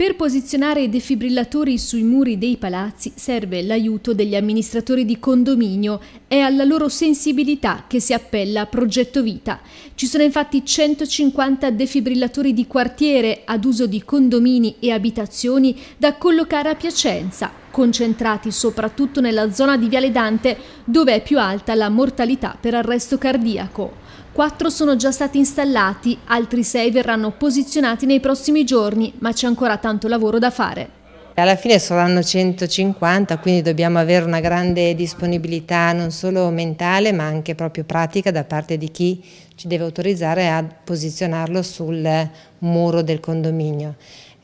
Per posizionare i defibrillatori sui muri dei palazzi serve l'aiuto degli amministratori di condominio. È alla loro sensibilità che si appella Progetto Vita. Ci sono infatti 150 defibrillatori di quartiere ad uso di condomini e abitazioni da collocare a Piacenza, concentrati soprattutto nella zona di Viale Dante dove è più alta la mortalità per arresto cardiaco. Quattro sono già stati installati, altri sei verranno posizionati nei prossimi giorni, ma c'è ancora tanto lavoro da fare. Alla fine saranno 150, quindi dobbiamo avere una grande disponibilità non solo mentale ma anche proprio pratica da parte di chi ci deve autorizzare a posizionarlo sul muro del condominio.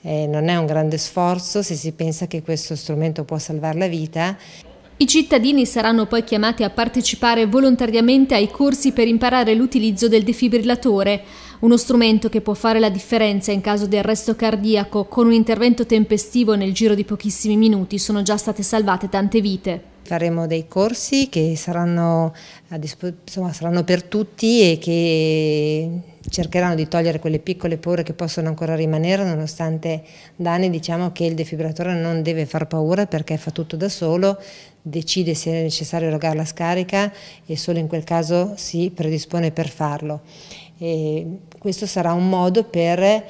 Eh, non è un grande sforzo se si pensa che questo strumento può salvare la vita i cittadini saranno poi chiamati a partecipare volontariamente ai corsi per imparare l'utilizzo del defibrillatore, uno strumento che può fare la differenza in caso di arresto cardiaco. Con un intervento tempestivo nel giro di pochissimi minuti sono già state salvate tante vite. Faremo dei corsi che saranno, insomma, saranno per tutti e che cercheranno di togliere quelle piccole paure che possono ancora rimanere nonostante da anni diciamo che il defibrillatore non deve far paura perché fa tutto da solo, decide se è necessario erogare la scarica e solo in quel caso si predispone per farlo. E questo sarà un modo per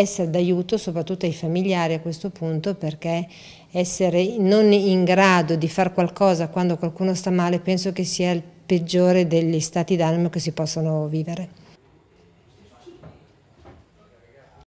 essere d'aiuto soprattutto ai familiari a questo punto perché essere non in grado di fare qualcosa quando qualcuno sta male penso che sia il peggiore degli stati d'animo che si possono vivere.